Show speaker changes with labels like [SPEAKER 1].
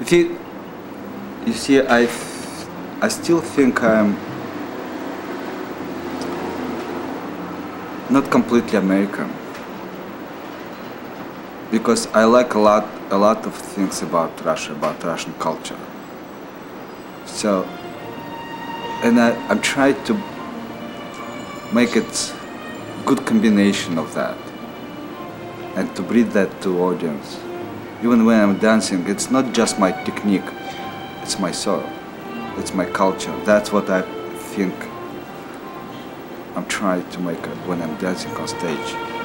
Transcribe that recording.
[SPEAKER 1] You see, you see, I, I still think I'm not completely American because I like a lot, a lot of things about Russia, about Russian culture. So, and I, I'm trying to make it good combination of that and to bring that to audience. Even when I'm dancing, it's not just my technique, it's my soul, it's my culture. That's what I think I'm trying to make when I'm dancing on stage.